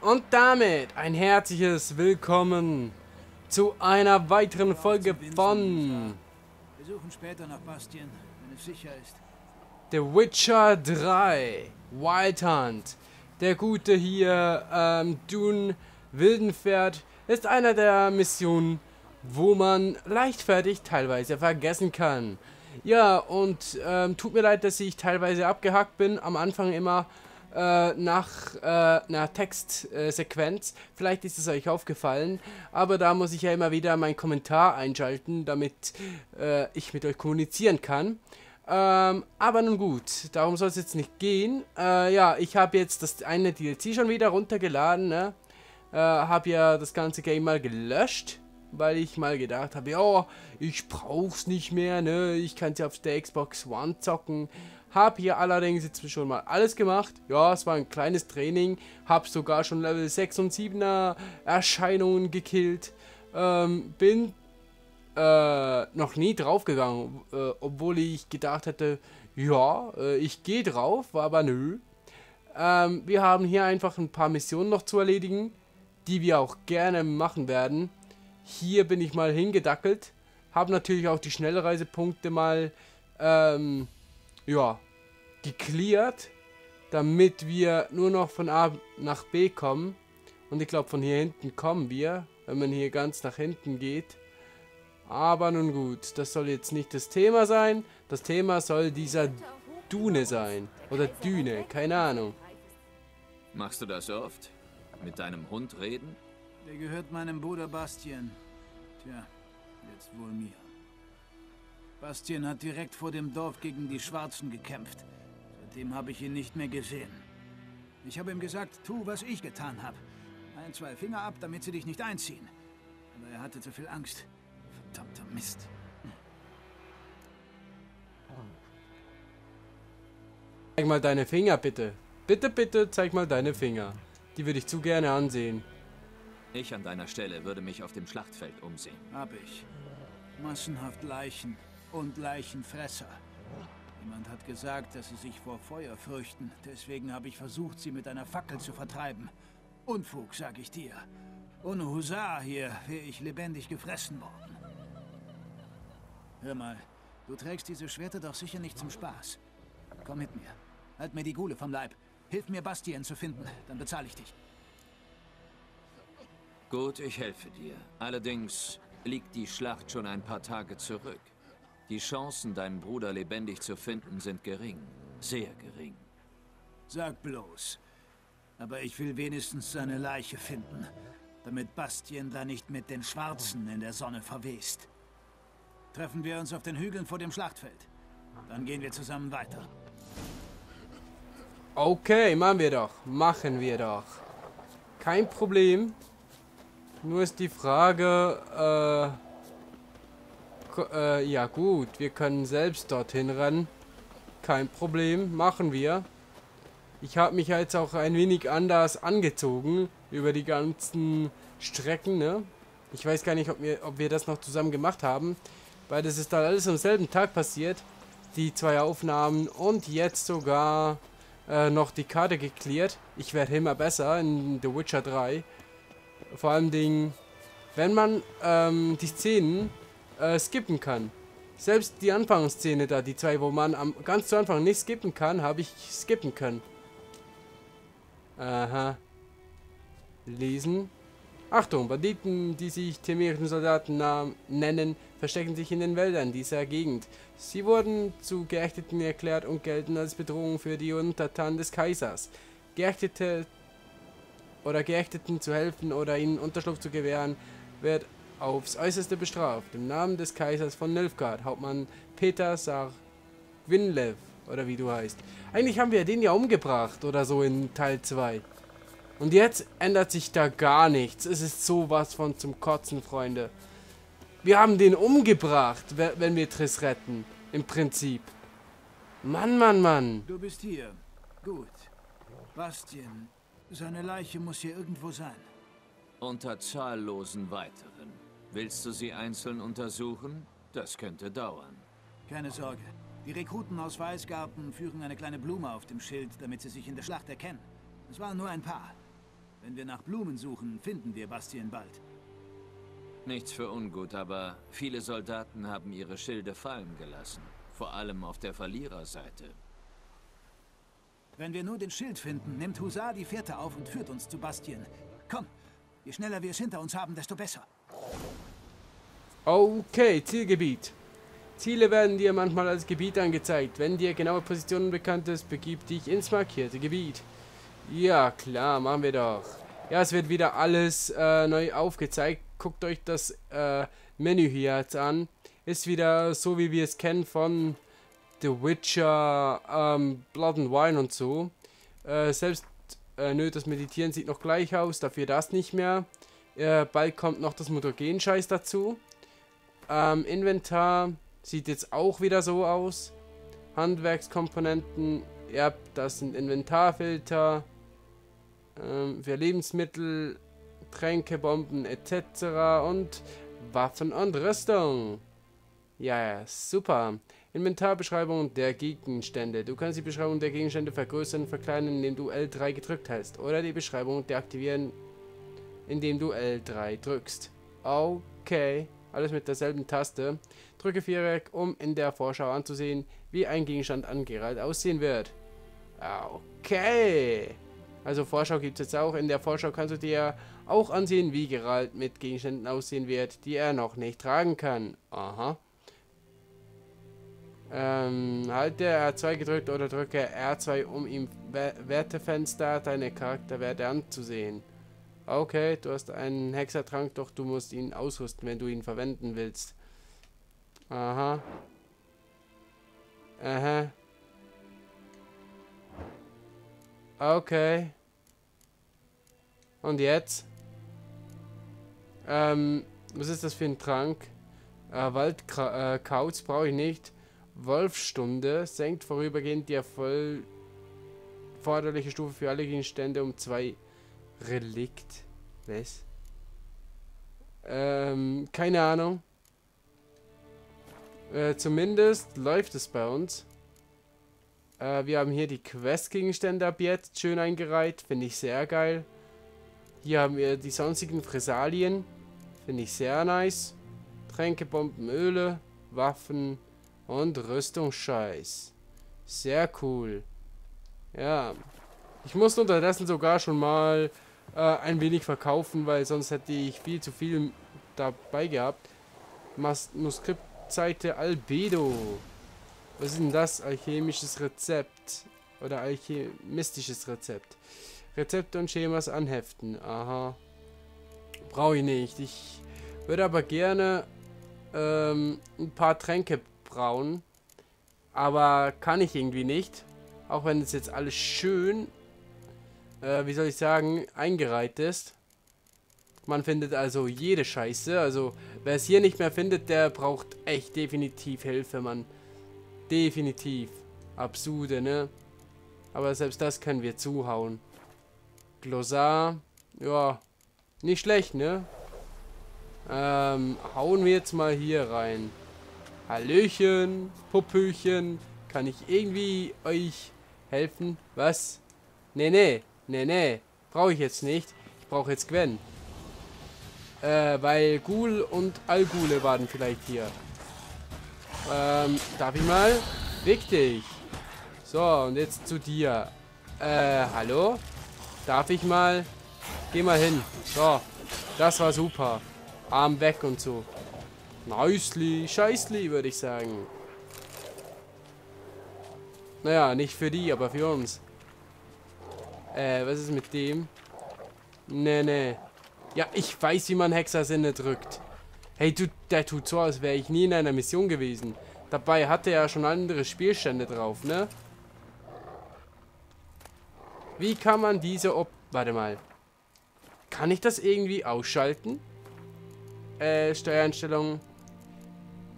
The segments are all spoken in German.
Und damit ein herzliches Willkommen zu einer weiteren Folge von. The Witcher 3 Wild Hunt. Der gute hier, ähm, Dune Wildenpferd, ist einer der Missionen, wo man leichtfertig teilweise vergessen kann. Ja, und ähm, tut mir leid, dass ich teilweise abgehackt bin. Am Anfang immer äh, nach äh, einer Textsequenz. Vielleicht ist es euch aufgefallen, aber da muss ich ja immer wieder meinen Kommentar einschalten, damit äh, ich mit euch kommunizieren kann. Ähm, aber nun gut, darum soll es jetzt nicht gehen. Äh, ja, ich habe jetzt das eine DLC schon wieder runtergeladen, ne? Äh, habe ja das ganze Game mal gelöscht, weil ich mal gedacht habe, ja, ich brauch's nicht mehr, ne? Ich kann es ja auf der Xbox One zocken. Hab hier allerdings jetzt schon mal alles gemacht. Ja, es war ein kleines Training. Hab sogar schon Level 6 und 7er Erscheinungen gekillt. Ähm, bin äh, noch nie draufgegangen, äh, obwohl ich gedacht hätte, ja, äh, ich gehe drauf, war aber nö. Ähm, wir haben hier einfach ein paar Missionen noch zu erledigen, die wir auch gerne machen werden. Hier bin ich mal hingedackelt, habe natürlich auch die Schnellreisepunkte mal, ähm, ja, geklärt, damit wir nur noch von A nach B kommen. Und ich glaube, von hier hinten kommen wir, wenn man hier ganz nach hinten geht. Aber nun gut, das soll jetzt nicht das Thema sein. Das Thema soll dieser Dune sein. Oder Düne, keine Ahnung. Machst du das oft? Mit deinem Hund reden? Der gehört meinem Bruder Bastien. Tja, jetzt wohl mir. Bastien hat direkt vor dem Dorf gegen die Schwarzen gekämpft. Seitdem habe ich ihn nicht mehr gesehen. Ich habe ihm gesagt, tu, was ich getan habe. Ein, zwei Finger ab, damit sie dich nicht einziehen. Aber er hatte zu viel Angst. Verdammter Mist. Zeig mal deine Finger, bitte. Bitte, bitte, zeig mal deine Finger. Die würde ich zu gerne ansehen. Ich an deiner Stelle würde mich auf dem Schlachtfeld umsehen. Hab ich. Massenhaft Leichen und Leichenfresser. Jemand hat gesagt, dass sie sich vor Feuer fürchten. Deswegen habe ich versucht, sie mit einer Fackel zu vertreiben. Unfug, sag ich dir. Ohne Husar hier wäre ich lebendig gefressen worden. Hör mal, du trägst diese Schwerter doch sicher nicht zum Spaß. Komm mit mir. Halt mir die Gule vom Leib. Hilf mir, Bastien zu finden, dann bezahle ich dich. Gut, ich helfe dir. Allerdings liegt die Schlacht schon ein paar Tage zurück. Die Chancen, deinen Bruder lebendig zu finden, sind gering. Sehr gering. Sag bloß. Aber ich will wenigstens seine Leiche finden, damit Bastien da nicht mit den Schwarzen in der Sonne verwest. Treffen wir uns auf den Hügeln vor dem Schlachtfeld. Dann gehen wir zusammen weiter. Okay, machen wir doch. Machen wir doch. Kein Problem. Nur ist die Frage, äh, äh, ja gut, wir können selbst dorthin rennen. Kein Problem, machen wir. Ich habe mich jetzt auch ein wenig anders angezogen über die ganzen Strecken, ne? Ich weiß gar nicht, ob wir, ob wir das noch zusammen gemacht haben, weil das ist dann alles am selben Tag passiert. Die zwei Aufnahmen und jetzt sogar äh, noch die Karte geklärt. Ich werde immer besser in The Witcher 3. Vor allem Dingen, wenn man ähm, die Szenen äh, skippen kann. Selbst die Anfangsszene da, die zwei, wo man am ganz zu Anfang nicht skippen kann, habe ich skippen können. Aha. Lesen. Achtung, Banditen, die sich temerischen Soldaten nennen, verstecken sich in den Wäldern dieser Gegend. Sie wurden zu Geächteten erklärt und gelten als Bedrohung für die Untertanen des Kaisers. Geächtete oder Geächteten zu helfen oder ihnen Unterschlupf zu gewähren, wird aufs Äußerste bestraft. Im Namen des Kaisers von Nilfgaard, Hauptmann Peter Sargwinlev, oder wie du heißt. Eigentlich haben wir den ja umgebracht oder so in Teil 2. Und jetzt ändert sich da gar nichts. Es ist sowas von zum Kotzen, Freunde. Wir haben den umgebracht, wenn wir Triss retten. Im Prinzip. Mann, Mann, Mann. Du bist hier. Gut. Bastien, seine Leiche muss hier irgendwo sein. Unter zahllosen weiteren. Willst du sie einzeln untersuchen? Das könnte dauern. Keine Sorge. Die Rekruten aus Weißgarten führen eine kleine Blume auf dem Schild, damit sie sich in der Schlacht erkennen. Es waren nur ein paar. Wenn wir nach Blumen suchen, finden wir Bastien bald. Nichts für ungut, aber viele Soldaten haben ihre Schilde fallen gelassen. Vor allem auf der Verliererseite. Wenn wir nur den Schild finden, nimmt Husar die Fährte auf und führt uns zu Bastien. Komm, je schneller wir es hinter uns haben, desto besser. Okay, Zielgebiet. Ziele werden dir manchmal als Gebiet angezeigt. Wenn dir genaue Positionen bekannt ist, begib dich ins markierte Gebiet. Ja, klar, machen wir doch. Ja, es wird wieder alles äh, neu aufgezeigt. Guckt euch das äh, Menü hier jetzt an. Ist wieder so, wie wir es kennen von The Witcher, ähm, Blood and Wine und so. Äh, selbst äh, nö, das Meditieren sieht noch gleich aus, dafür das nicht mehr. Äh, bald kommt noch das Mutagen-Scheiß dazu. Ähm, Inventar sieht jetzt auch wieder so aus. Handwerkskomponenten, ja, das sind Inventarfilter. Ähm, für Lebensmittel, Tränke, Bomben etc. und Waffen und Rüstung. Ja, super. Inventarbeschreibung der Gegenstände. Du kannst die Beschreibung der Gegenstände vergrößern und verkleinern, indem du L3 gedrückt hältst. Oder die Beschreibung deaktivieren, indem du L3 drückst. Okay, alles mit derselben Taste. Drücke Viereck, um in der Vorschau anzusehen, wie ein Gegenstand angereiht aussehen wird. Okay. Also Vorschau gibt es jetzt auch. In der Vorschau kannst du dir auch ansehen, wie Geralt mit Gegenständen aussehen wird, die er noch nicht tragen kann. Aha. Ähm, halte R2 gedrückt oder drücke R2, um im Wertefenster deine Charakterwerte anzusehen. Okay, du hast einen Hexertrank, doch du musst ihn ausrüsten, wenn du ihn verwenden willst. Aha. Aha. Okay. Und jetzt? Ähm, was ist das für ein Trank? Äh, Waldkauz äh, brauche ich nicht. Wolfstunde senkt vorübergehend die erforderliche Stufe für alle Gegenstände um zwei Relikt. Was? Ähm, keine Ahnung. Äh, zumindest läuft es bei uns. Äh, wir haben hier die Quest-Gegenstände ab jetzt schön eingereiht. Finde ich sehr geil. Hier haben wir die sonstigen Frisalien. Finde ich sehr nice. Tränke, Bomben, Öle, Waffen und Rüstungsscheiß. Sehr cool. Ja. Ich musste unterdessen sogar schon mal äh, ein wenig verkaufen, weil sonst hätte ich viel zu viel dabei gehabt. Manuskriptseite Albedo. Was ist denn das? Alchemisches Rezept. Oder alchemistisches Rezept. Rezepte und Schemas anheften. Aha. Brauche ich nicht. Ich würde aber gerne ähm, ein paar Tränke brauen. Aber kann ich irgendwie nicht. Auch wenn es jetzt alles schön, äh, wie soll ich sagen, eingereiht ist. Man findet also jede Scheiße. Also wer es hier nicht mehr findet, der braucht echt definitiv Hilfe, Mann. Definitiv. Absurde, ne? Aber selbst das können wir zuhauen. Glossar. Ja, nicht schlecht, ne? Ähm, hauen wir jetzt mal hier rein. Hallöchen, Puppöchen. Kann ich irgendwie euch helfen? Was? Nee, nee. Nee, nee. Brauche ich jetzt nicht. Ich brauche jetzt Gwen. Äh, weil Ghoul und Algule waren vielleicht hier. Ähm, darf ich mal? Wichtig. So, und jetzt zu dir. Äh, hallo? Darf ich mal? Geh mal hin. So. Das war super. Arm weg und so. Nicely. Scheißli, würde ich sagen. Naja, nicht für die, aber für uns. Äh, was ist mit dem? Nee, nee. Ja, ich weiß, wie man Hexersinne drückt. Hey, du, der tut so, als wäre ich nie in einer Mission gewesen. Dabei hatte er ja schon andere Spielstände drauf, ne? Wie kann man diese Op... Warte mal. Kann ich das irgendwie ausschalten? Äh, Steuereinstellungen.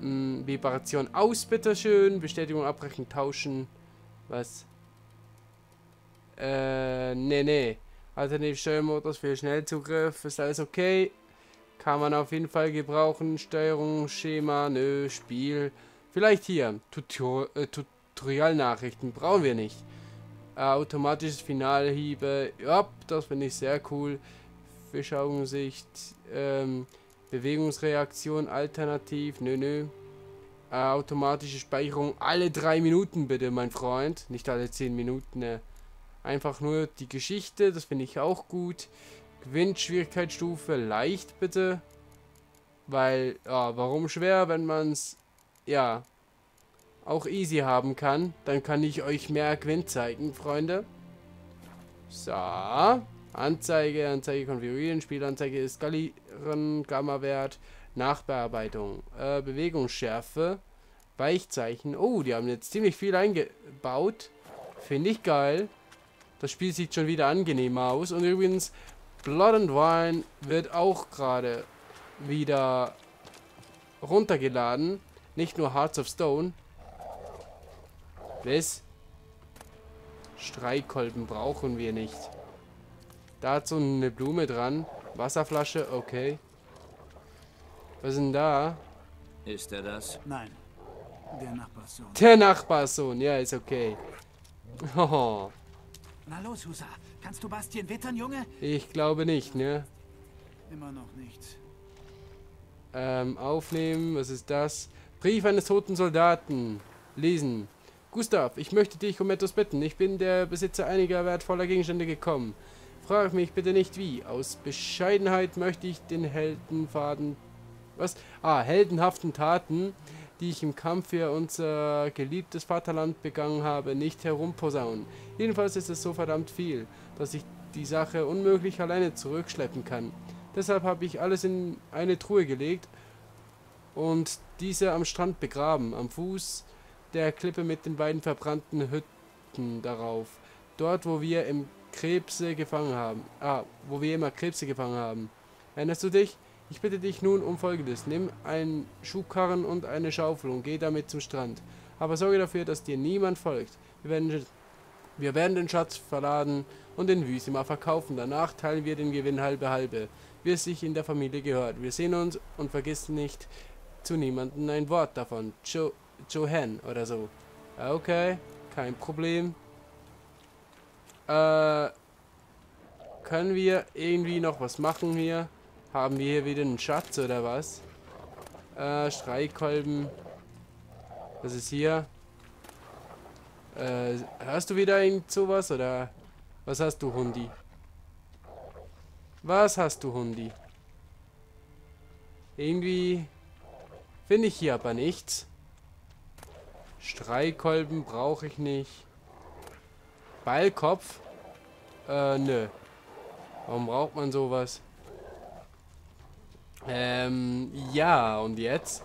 Hm, Vibration aus, bitteschön. Bestätigung abbrechen, tauschen. Was? Äh, nee, nee. Alternativ Steuermodus für Schnellzugriff. Ist alles okay? Kann man auf jeden Fall gebrauchen. Steuerung, Schema, nö, Spiel. Vielleicht hier. Tutor äh, Tutorial-Nachrichten brauchen wir nicht. Äh, automatisches Finalhiebe. Ja, das finde ich sehr cool. Fischaugensicht. Ähm, Bewegungsreaktion alternativ. Nö, nö. Äh, automatische Speicherung alle drei Minuten bitte, mein Freund. Nicht alle zehn Minuten. Ne. Einfach nur die Geschichte, das finde ich auch gut. Gewinn-Schwierigkeitsstufe leicht bitte. Weil, ja, warum schwer, wenn man es, ja, auch easy haben kann. Dann kann ich euch mehr Gewinn zeigen, Freunde. So. Anzeige, Anzeige konfigurieren, Spielanzeige skalieren, Gamma-Wert, Nachbearbeitung, äh, Bewegungsschärfe, Weichzeichen. Oh, die haben jetzt ziemlich viel eingebaut. Finde ich geil. Das Spiel sieht schon wieder angenehmer aus. Und übrigens, Blood and Wine wird auch gerade wieder runtergeladen. Nicht nur Hearts of Stone. Was? Streikkolben brauchen wir nicht. Dazu eine Blume dran. Wasserflasche, okay. Was ist denn da? Ist er das? Nein. Der Nachbarssohn. Der Nachbarssohn, ja, ist okay. Oh. Na los, Husa. Kannst du Bastien wittern, Junge? Ich glaube nicht, ne? Immer noch nichts. Ähm, aufnehmen, was ist das? Brief eines toten Soldaten. Lesen. Gustav, ich möchte dich um etwas bitten. Ich bin der Besitzer einiger wertvoller Gegenstände gekommen. Frag mich bitte nicht wie. Aus Bescheidenheit möchte ich den Heldenfaden... Was? Ah, heldenhaften Taten, die ich im Kampf für unser geliebtes Vaterland begangen habe, nicht herumposaunen. Jedenfalls ist es so verdammt viel, dass ich die Sache unmöglich alleine zurückschleppen kann. Deshalb habe ich alles in eine Truhe gelegt und diese am Strand begraben, am Fuß der Klippe mit den beiden verbrannten Hütten darauf. Dort, wo wir im Krebse gefangen haben. Ah, wo wir immer Krebse gefangen haben. Erinnerst du dich? Ich bitte dich nun um Folgendes. Nimm einen Schubkarren und eine Schaufel und geh damit zum Strand. Aber sorge dafür, dass dir niemand folgt. Wir werden, wir werden den Schatz verladen und den Wüsima verkaufen. Danach teilen wir den Gewinn halbe halbe, wie es sich in der Familie gehört. Wir sehen uns und vergiss nicht zu niemandem ein Wort davon. Jo Johan oder so. Okay, kein Problem. Äh, können wir irgendwie noch was machen hier? Haben wir hier wieder einen Schatz oder was? Äh, Streikkolben. Was ist hier? Äh, hörst du wieder irgend sowas oder was hast du, Hundi? Was hast du, Hundi? Irgendwie finde ich hier aber nichts. Streikkolben brauche ich nicht. Ballkopf? Äh, nö. Warum braucht man sowas? Ähm, ja, und jetzt?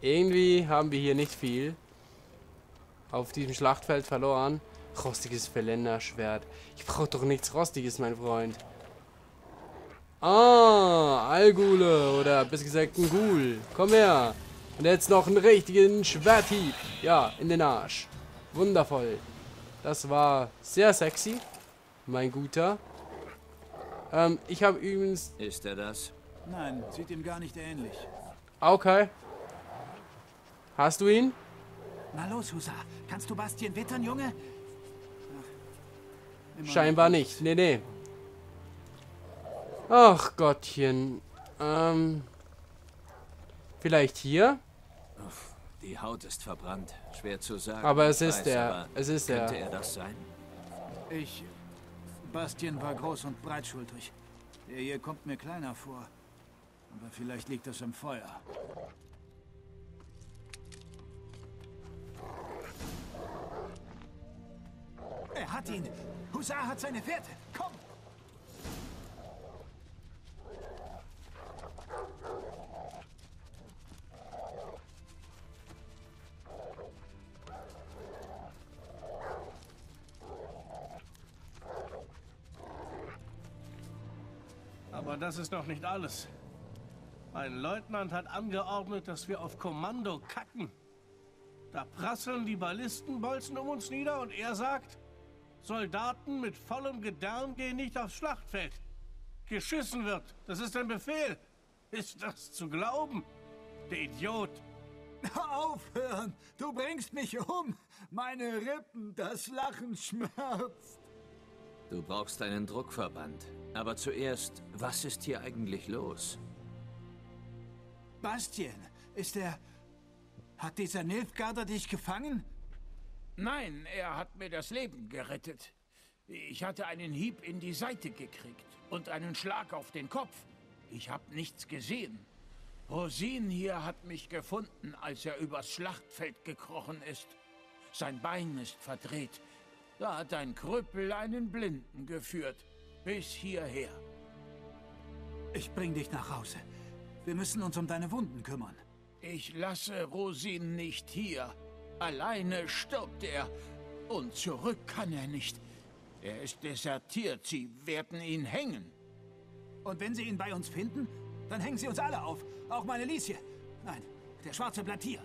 Irgendwie haben wir hier nicht viel auf diesem Schlachtfeld verloren. Rostiges Verländerschwert. Ich brauche doch nichts Rostiges, mein Freund. Ah, Algule oder bis gesagt ein Ghoul. Komm her. Und jetzt noch einen richtigen Schwerthieb. Ja, in den Arsch. Wundervoll. Das war sehr sexy, mein Guter. Ähm, ich habe übrigens... Ist er das? Nein, sieht ihm gar nicht ähnlich. Okay. Hast du ihn? Na los, Husa. Kannst du Bastien wittern, Junge? Ach, Scheinbar nicht. Nee, nee. Ach Gottchen. Ähm... Vielleicht hier? Die Haut ist verbrannt. Schwer zu sagen. Aber es ist er. Es ist er. Könnte er das sein? Ich Bastien war groß und breitschultrig. Der hier kommt mir kleiner vor. Aber vielleicht liegt das im Feuer. Er hat ihn! Husar hat seine Fährte! Das ist noch nicht alles. Ein Leutnant hat angeordnet, dass wir auf Kommando kacken. Da prasseln die Ballistenbolzen um uns nieder und er sagt, Soldaten mit vollem Gedärm gehen nicht aufs Schlachtfeld. Geschissen wird, das ist ein Befehl. Ist das zu glauben? Der Idiot. Aufhören! Du bringst mich um! Meine Rippen, das Lachen schmerzt! Du brauchst einen Druckverband. Aber zuerst, was ist hier eigentlich los? Bastien, ist er... Hat dieser Nilfgaarder dich gefangen? Nein, er hat mir das Leben gerettet. Ich hatte einen Hieb in die Seite gekriegt und einen Schlag auf den Kopf. Ich habe nichts gesehen. Rosin hier hat mich gefunden, als er übers Schlachtfeld gekrochen ist. Sein Bein ist verdreht. Da hat ein Krüppel einen Blinden geführt. Bis hierher. Ich bring dich nach Hause. Wir müssen uns um deine Wunden kümmern. Ich lasse Rosin nicht hier. Alleine stirbt er. Und zurück kann er nicht. Er ist desertiert. Sie werden ihn hängen. Und wenn sie ihn bei uns finden, dann hängen sie uns alle auf. Auch meine Liesje. Nein, der schwarze Plattier.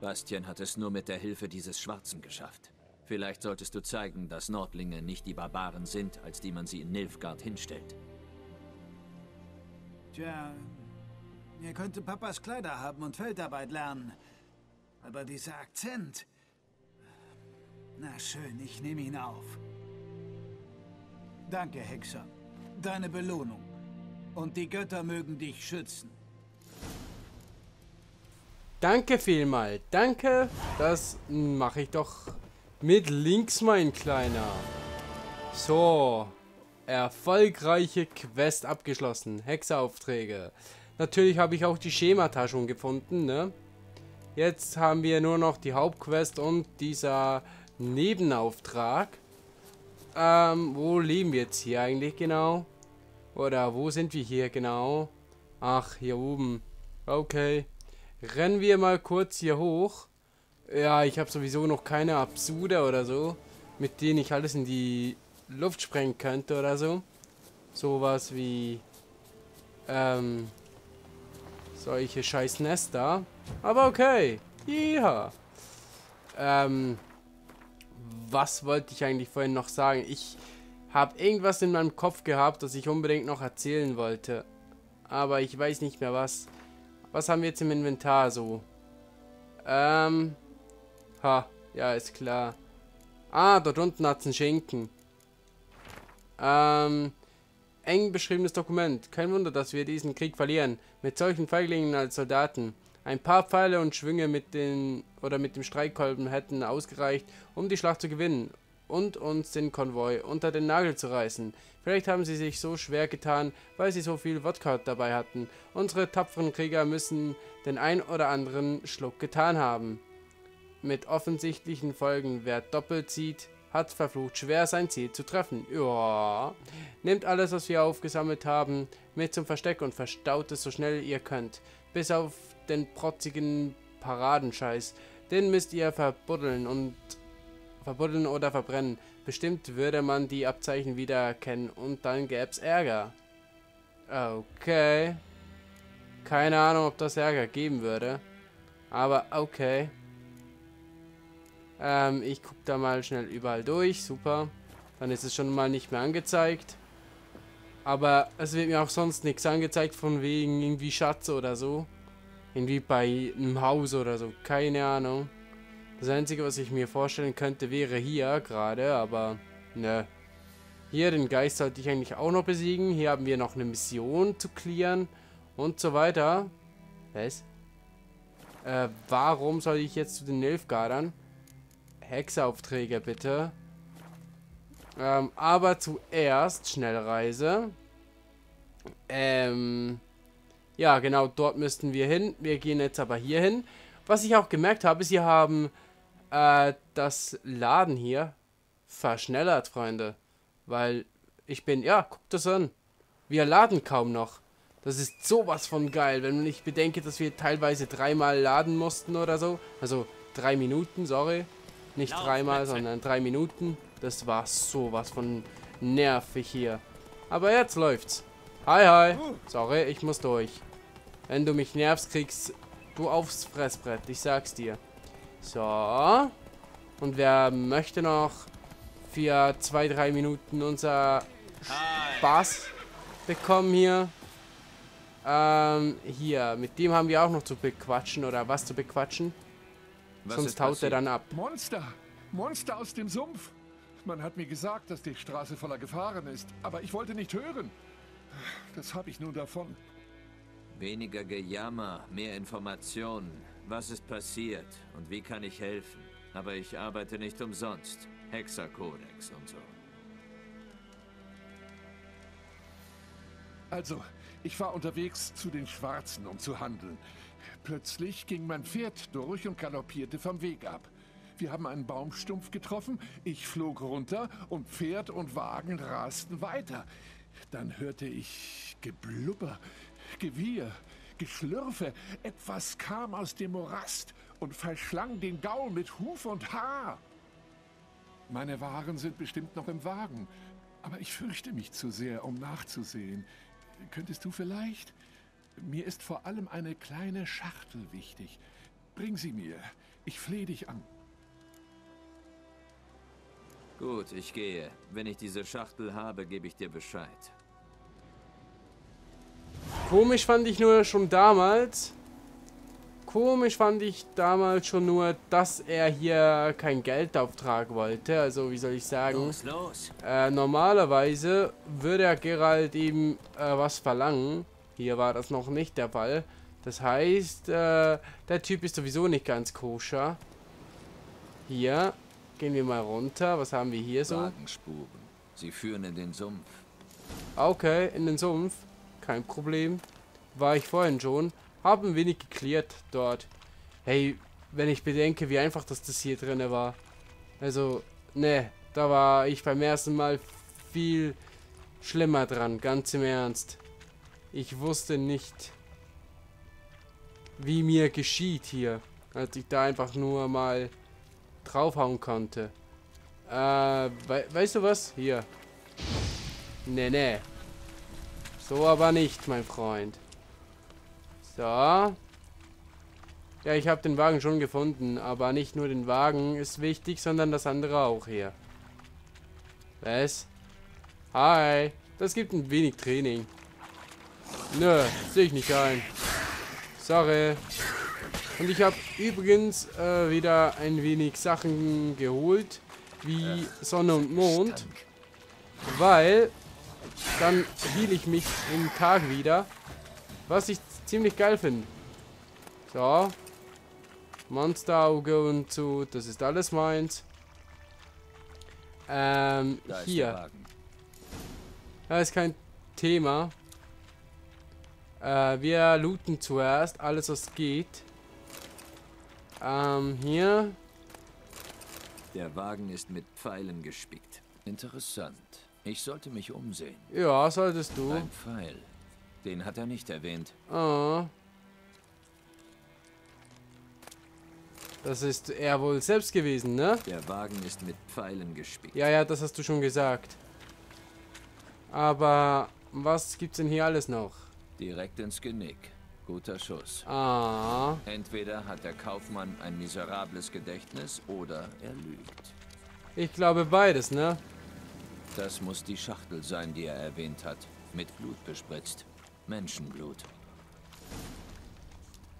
Bastian hat es nur mit der Hilfe dieses Schwarzen geschafft. Vielleicht solltest du zeigen, dass Nordlinge nicht die Barbaren sind, als die man sie in Nilfgaard hinstellt. Tja, ihr könnte Papas Kleider haben und Feldarbeit lernen. Aber dieser Akzent... Na schön, ich nehme ihn auf. Danke, Hexer. Deine Belohnung. Und die Götter mögen dich schützen. Danke vielmal. Danke. Das mache ich doch mit links, mein Kleiner. So. Erfolgreiche Quest abgeschlossen. Hexeraufträge. Natürlich habe ich auch die Schemata schon gefunden, ne? Jetzt haben wir nur noch die Hauptquest und dieser Nebenauftrag. Ähm, wo leben wir jetzt hier eigentlich genau? Oder wo sind wir hier genau? Ach, hier oben. Okay. Rennen wir mal kurz hier hoch. Ja, ich habe sowieso noch keine Absurde oder so, mit denen ich alles in die Luft sprengen könnte oder so. Sowas wie, ähm, solche scheiß Nester. Aber okay. Ja. Ähm, was wollte ich eigentlich vorhin noch sagen? Ich habe irgendwas in meinem Kopf gehabt, das ich unbedingt noch erzählen wollte. Aber ich weiß nicht mehr was. Was haben wir jetzt im Inventar so? Ähm. Ha, ja, ist klar. Ah, dort unten hat es einen Schinken. Ähm. Eng beschriebenes Dokument. Kein Wunder, dass wir diesen Krieg verlieren. Mit solchen Feiglingen als Soldaten. Ein paar Pfeile und Schwünge mit den oder mit dem Streikkolben hätten ausgereicht, um die Schlacht zu gewinnen und uns den Konvoi unter den Nagel zu reißen. Vielleicht haben sie sich so schwer getan, weil sie so viel Wodka dabei hatten. Unsere tapferen Krieger müssen den ein oder anderen Schluck getan haben. Mit offensichtlichen Folgen, wer doppelt zieht, hat verflucht schwer sein Ziel zu treffen. Ja. Nehmt alles, was wir aufgesammelt haben, mit zum Versteck und verstaut es so schnell ihr könnt. Bis auf den protzigen Paradenscheiß. Den müsst ihr verbuddeln und verbuddeln oder verbrennen. Bestimmt würde man die Abzeichen wiedererkennen und dann gäb's Ärger. Okay. Keine Ahnung, ob das Ärger geben würde. Aber okay. Ähm, ich guck da mal schnell überall durch. Super. Dann ist es schon mal nicht mehr angezeigt. Aber es wird mir auch sonst nichts angezeigt von wegen irgendwie Schatz oder so. Irgendwie bei einem Haus oder so. Keine Ahnung. Das Einzige, was ich mir vorstellen könnte, wäre hier gerade, aber ne. Hier, den Geist sollte ich eigentlich auch noch besiegen. Hier haben wir noch eine Mission zu klären und so weiter. Was? Äh, warum soll ich jetzt zu den Nilfgaardern? Hexaufträge, bitte. Ähm, aber zuerst Schnellreise. Ähm, ja, genau, dort müssten wir hin. Wir gehen jetzt aber hier hin. Was ich auch gemerkt habe, sie haben äh, das Laden hier verschnellert, Freunde. Weil ich bin, ja, guckt das an. Wir laden kaum noch. Das ist sowas von geil, wenn ich bedenke, dass wir teilweise dreimal laden mussten oder so. Also drei Minuten, sorry. Nicht dreimal, sondern drei Minuten. Das war sowas von nervig hier. Aber jetzt läuft's. Hi, hi. Sorry, ich muss durch. Wenn du mich nervst, kriegst du aufs Fressbrett. Ich sag's dir. So. Und wer möchte noch für zwei, drei Minuten unser Spaß bekommen hier? Ähm, hier, mit dem haben wir auch noch zu bequatschen oder was zu bequatschen. Was Sonst haut er dann ab. Monster! Monster aus dem Sumpf! Man hat mir gesagt, dass die Straße voller Gefahren ist, aber ich wollte nicht hören. Das habe ich nun davon. Weniger Gejammer, mehr Informationen. Was ist passiert und wie kann ich helfen? Aber ich arbeite nicht umsonst. Hexakodex und so. Also, ich war unterwegs zu den Schwarzen, um zu handeln. Plötzlich ging mein Pferd durch und galoppierte vom Weg ab. Wir haben einen Baumstumpf getroffen, ich flog runter und Pferd und Wagen rasten weiter. Dann hörte ich Geblubber, Gewieher, Geschlürfe. Etwas kam aus dem Morast und verschlang den Gaul mit Huf und Haar. Meine Waren sind bestimmt noch im Wagen, aber ich fürchte mich zu sehr, um nachzusehen. Könntest du vielleicht? Mir ist vor allem eine kleine Schachtel wichtig. Bring sie mir. Ich flehe dich an. Gut, ich gehe. Wenn ich diese Schachtel habe, gebe ich dir Bescheid. Komisch fand ich nur schon damals. Komisch fand ich damals schon nur, dass er hier kein Geldauftrag wollte. Also, wie soll ich sagen? Los, los! Äh, normalerweise würde er Gerald eben äh, was verlangen. Hier war das noch nicht der Fall. Das heißt, äh, der Typ ist sowieso nicht ganz koscher. Hier gehen wir mal runter. Was haben wir hier so? Wagenspuren. Sie führen in den Sumpf. Okay, in den Sumpf. Kein Problem. War ich vorhin schon. Haben ein wenig geklärt dort. Hey, wenn ich bedenke, wie einfach das, das hier drinne war. Also, ne, da war ich beim ersten Mal viel schlimmer dran, ganz im Ernst. Ich wusste nicht, wie mir geschieht hier, als ich da einfach nur mal draufhauen konnte. Äh, we weißt du was? Hier. Ne, ne. So aber nicht, mein Freund. So. Ja, ich habe den Wagen schon gefunden, aber nicht nur den Wagen ist wichtig, sondern das andere auch hier. Was? Hi. Das gibt ein wenig Training. Nö, sehe ich nicht ein. Sorry. Und ich habe übrigens äh, wieder ein wenig Sachen geholt, wie Sonne und Mond, weil dann heal ich mich im Tag wieder, was ich ziemlich geil finde. So. Monsterauge und so, das ist alles meins. Ähm, Da hier. Das ist kein Thema. Äh, wir looten zuerst alles, was geht. Ähm, hier. Der Wagen ist mit Pfeilen gespickt. Interessant. Ich sollte mich umsehen. Ja, solltest du. Ein Pfeil. Den hat er nicht erwähnt. Ah. Das ist er wohl selbst gewesen, ne? Der Wagen ist mit Pfeilen gespickt. Ja, ja, das hast du schon gesagt. Aber was gibt's denn hier alles noch? Direkt ins Genick. Guter Schuss. Ah. Entweder hat der Kaufmann ein miserables Gedächtnis oder er lügt. Ich glaube beides, ne? Das muss die Schachtel sein, die er erwähnt hat. Mit Blut bespritzt. Menschenblut.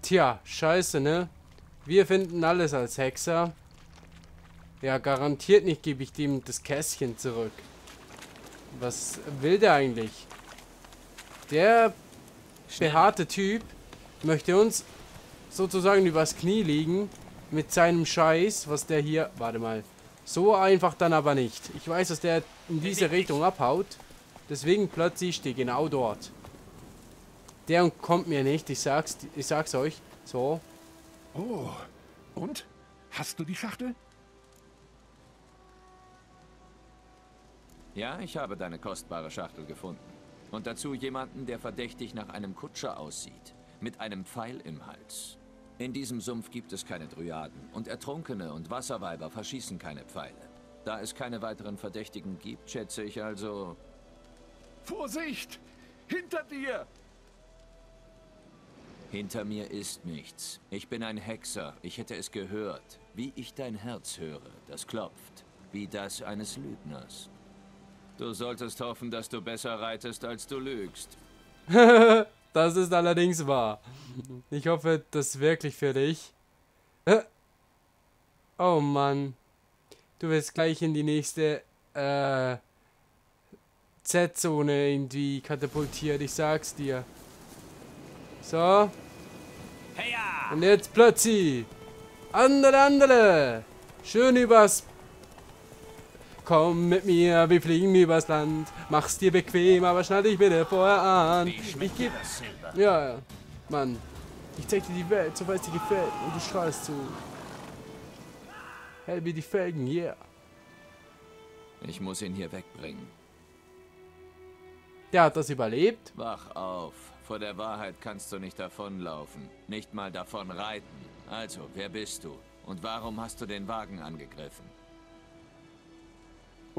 Tja, scheiße, ne? Wir finden alles als Hexer. Ja, garantiert nicht gebe ich dem das Kästchen zurück. Was will der eigentlich? Der behaarte Typ möchte uns sozusagen übers Knie liegen mit seinem Scheiß, was der hier... Warte mal. So einfach dann aber nicht. Ich weiß, dass der in diese Richtung abhaut. Deswegen plötzlich stehe genau dort. Der kommt mir nicht, ich sag's, ich sag's euch. So. Oh, und? Hast du die Schachtel? Ja, ich habe deine kostbare Schachtel gefunden. Und dazu jemanden, der verdächtig nach einem Kutscher aussieht. Mit einem Pfeil im Hals. In diesem Sumpf gibt es keine Dryaden. Und Ertrunkene und Wasserweiber verschießen keine Pfeile. Da es keine weiteren Verdächtigen gibt, schätze ich also... Vorsicht! Hinter dir! Hinter mir ist nichts. Ich bin ein Hexer. Ich hätte es gehört. Wie ich dein Herz höre, das klopft. Wie das eines Lügners. Du solltest hoffen, dass du besser reitest, als du lügst. Das ist allerdings wahr. Ich hoffe, das ist wirklich für dich. Oh Mann. Du wirst gleich in die nächste äh, Z-Zone irgendwie katapultiert, ich sag's dir. So. Und jetzt plötzlich. Andere, andere. Schön übers Komm mit mir, wir fliegen übers Land. Mach's dir bequem, aber schneid dich bitte vorher an. Ich geb. Ja, ja. Mann. Ich zeig dir die Welt, so weiß dir gefällt. Und du strahlst zu. Hell wie die Felgen, yeah. Ich muss ihn hier wegbringen. Der hat das überlebt. Wach auf. Vor der Wahrheit kannst du nicht davonlaufen. Nicht mal davon reiten. Also, wer bist du? Und warum hast du den Wagen angegriffen?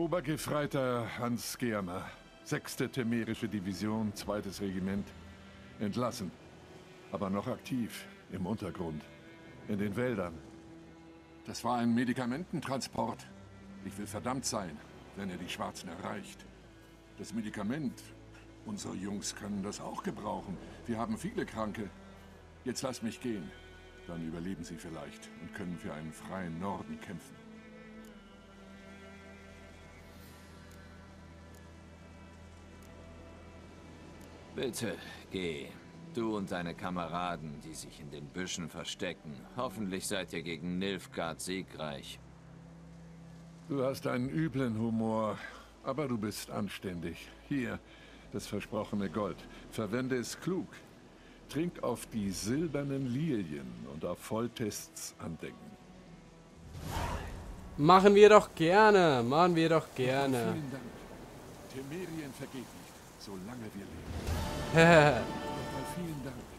Obergefreiter Hans Germer, 6. Temerische Division, 2. Regiment. Entlassen, aber noch aktiv, im Untergrund, in den Wäldern. Das war ein Medikamententransport. Ich will verdammt sein, wenn er die Schwarzen erreicht. Das Medikament, unsere Jungs können das auch gebrauchen. Wir haben viele Kranke. Jetzt lass mich gehen. Dann überleben sie vielleicht und können für einen freien Norden kämpfen. Bitte, geh. Du und deine Kameraden, die sich in den Büschen verstecken. Hoffentlich seid ihr gegen Nilfgaard siegreich. Du hast einen üblen Humor, aber du bist anständig. Hier, das versprochene Gold. Verwende es klug. Trink auf die silbernen Lilien und auf Volltests andenken. Machen wir doch gerne. Machen wir doch gerne. Vielen Dank. Temerien vergeht nicht, solange wir leben.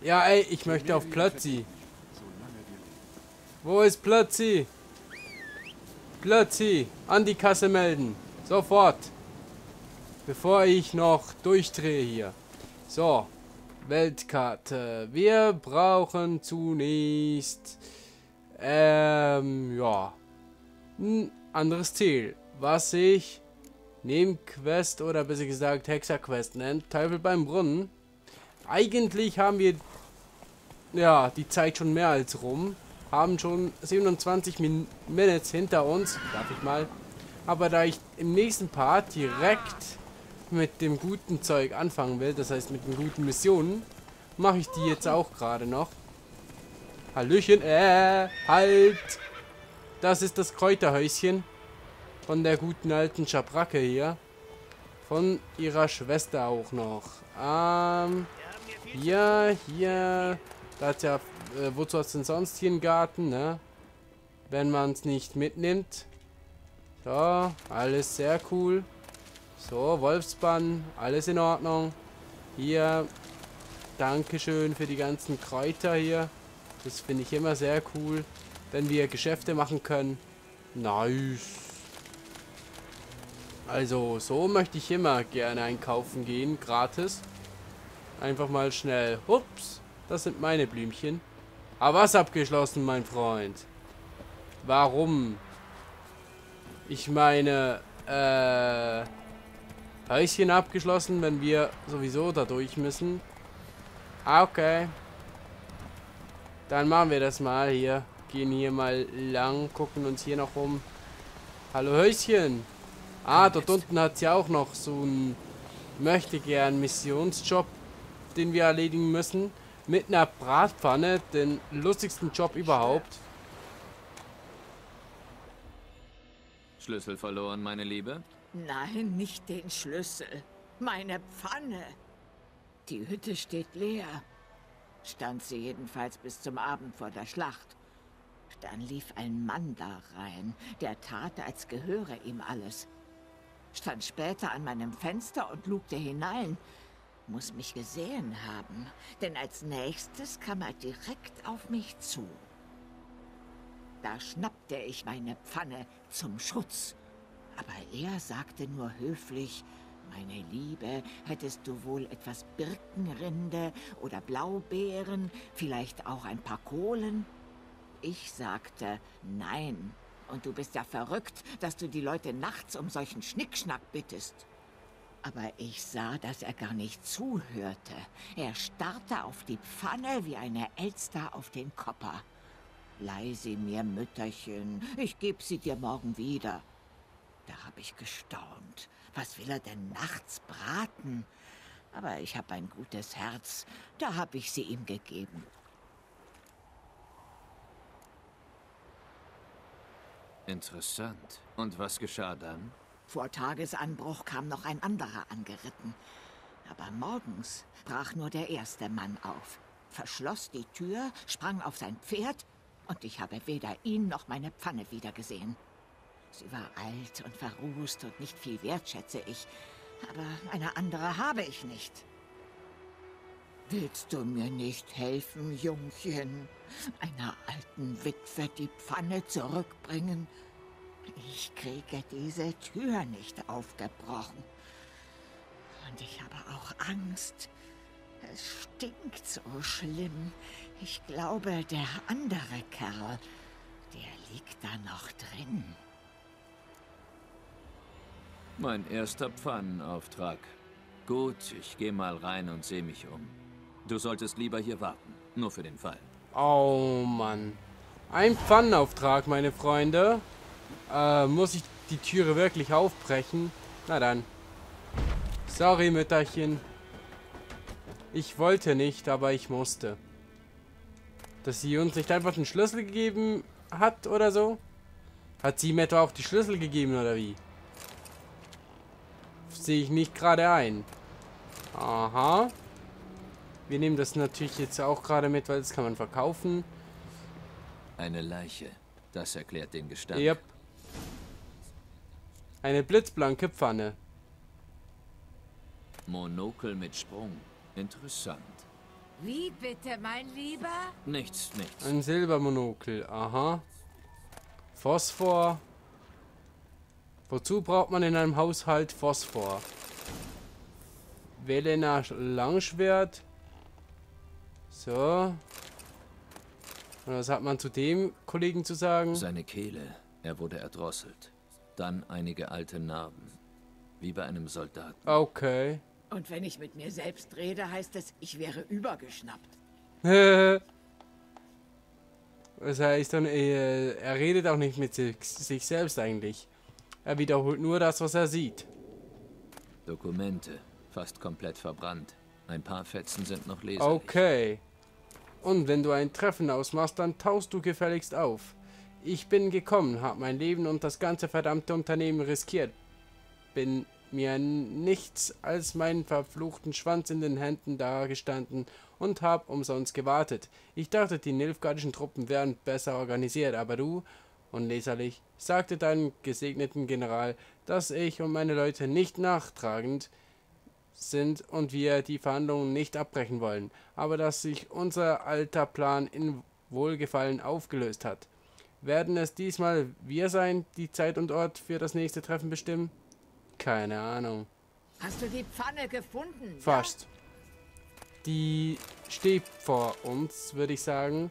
Ja, ey, ich möchte auf Plötzi. Wo ist Plötzi? Plötzi, an die Kasse melden. Sofort. Bevor ich noch durchdrehe hier. So, Weltkarte. Wir brauchen zunächst, ähm, ja, ein anderes Ziel, was sich Nebenquest oder besser gesagt Hexerquest nennt. Teufel beim Brunnen. Eigentlich haben wir ja die Zeit schon mehr als rum. Haben schon 27 Min Minutes hinter uns. Darf ich mal. Aber da ich im nächsten Part direkt mit dem guten Zeug anfangen will, das heißt mit den guten Missionen, mache ich die jetzt auch gerade noch. Hallöchen, äh, halt! Das ist das Kräuterhäuschen von der guten alten Schabracke hier. Von ihrer Schwester auch noch. Ähm, hier, hier, da hat ja, äh, wozu hast du denn sonst hier einen Garten, ne? Wenn man es nicht mitnimmt. So, alles sehr cool. So, Wolfsbann, alles in Ordnung. Hier, Dankeschön für die ganzen Kräuter hier. Das finde ich immer sehr cool, wenn wir Geschäfte machen können. Nice. Also, so möchte ich immer gerne einkaufen gehen, gratis. Einfach mal schnell. Ups, das sind meine Blümchen. Aber was abgeschlossen, mein Freund? Warum? Ich meine, äh, Häuschen abgeschlossen, wenn wir sowieso da durch müssen. Ah, okay. Dann machen wir das mal hier. Gehen hier mal lang, gucken uns hier noch um. Hallo Häuschen. Ah, dort unten hat sie auch noch so einen möchte gern Missionsjob, den wir erledigen müssen. Mit einer Bratpfanne, den lustigsten Job überhaupt. Schlüssel verloren, meine Liebe? Nein, nicht den Schlüssel. Meine Pfanne. Die Hütte steht leer. Stand sie jedenfalls bis zum Abend vor der Schlacht. Dann lief ein Mann da rein, der tat, als gehöre ihm alles. Stand später an meinem Fenster und lugte hinein. Muss mich gesehen haben, denn als nächstes kam er direkt auf mich zu. Da schnappte ich meine Pfanne zum Schutz. Aber er sagte nur höflich, meine Liebe, hättest du wohl etwas Birkenrinde oder Blaubeeren, vielleicht auch ein paar Kohlen? Ich sagte, nein. Und du bist ja verrückt, dass du die Leute nachts um solchen Schnickschnack bittest. Aber ich sah, dass er gar nicht zuhörte. Er starrte auf die Pfanne wie eine Elster auf den Kopper. Leih sie mir, Mütterchen. Ich geb sie dir morgen wieder. Da hab ich gestaunt. Was will er denn nachts braten? Aber ich hab ein gutes Herz. Da hab ich sie ihm gegeben. Interessant. Und was geschah dann? Vor Tagesanbruch kam noch ein anderer angeritten. Aber morgens brach nur der erste Mann auf, verschloss die Tür, sprang auf sein Pferd und ich habe weder ihn noch meine Pfanne wiedergesehen. Sie war alt und verrußt und nicht viel wert, schätze ich. Aber eine andere habe ich nicht. Willst du mir nicht helfen, Jungchen? Einer alten Witwe die Pfanne zurückbringen? Ich kriege diese Tür nicht aufgebrochen. Und ich habe auch Angst. Es stinkt so schlimm. Ich glaube, der andere Kerl, der liegt da noch drin. Mein erster Pfannenauftrag. Gut, ich gehe mal rein und sehe mich um. Du solltest lieber hier warten. Nur für den Fall. Oh Mann. Ein Pfannenauftrag, meine Freunde. Äh, muss ich die Türe wirklich aufbrechen? Na dann. Sorry, Mütterchen. Ich wollte nicht, aber ich musste. Dass sie uns nicht einfach den Schlüssel gegeben hat oder so? Hat sie ihm etwa auch die Schlüssel gegeben oder wie? Sehe ich nicht gerade ein. Aha. Wir nehmen das natürlich jetzt auch gerade mit, weil das kann man verkaufen. Eine Leiche. Das erklärt den Gestank. Yep. Eine blitzblanke Pfanne. Monokel mit Sprung. Interessant. Wie bitte, mein Lieber? Nichts, nichts. Ein Silbermonokel. Aha. Phosphor. Wozu braucht man in einem Haushalt Phosphor? Velena Langschwert. So. Und was hat man zu dem Kollegen zu sagen? Seine Kehle. Er wurde erdrosselt. Dann einige alte Narben. Wie bei einem Soldaten. Okay. Und wenn ich mit mir selbst rede, heißt es, ich wäre übergeschnappt. das heißt dann, äh, er redet auch nicht mit sich, sich selbst eigentlich. Er wiederholt nur das, was er sieht. Dokumente. Fast komplett verbrannt. Ein paar Fetzen sind noch leserlich. Okay. Und wenn du ein Treffen ausmachst, dann taust du gefälligst auf. Ich bin gekommen, hab mein Leben und das ganze verdammte Unternehmen riskiert. Bin mir nichts als meinen verfluchten Schwanz in den Händen dagestanden und hab umsonst gewartet. Ich dachte, die nilfgaardischen Truppen wären besser organisiert, aber du, unleserlich, sagte deinem gesegneten General, dass ich und meine Leute nicht nachtragend sind und wir die Verhandlungen nicht abbrechen wollen, aber dass sich unser alter Plan in Wohlgefallen aufgelöst hat. Werden es diesmal wir sein, die Zeit und Ort für das nächste Treffen bestimmen? Keine Ahnung. Hast du die Pfanne gefunden? Fast. Die steht vor uns, würde ich sagen.